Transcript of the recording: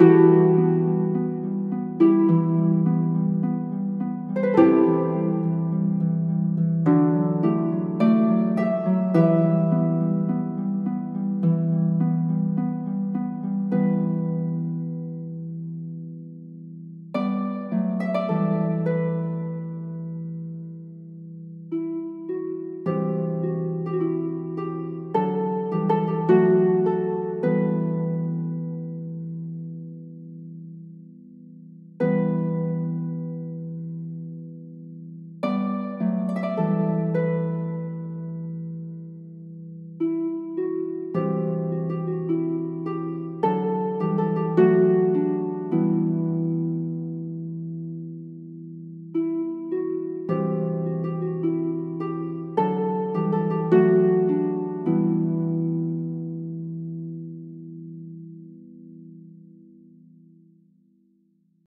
Música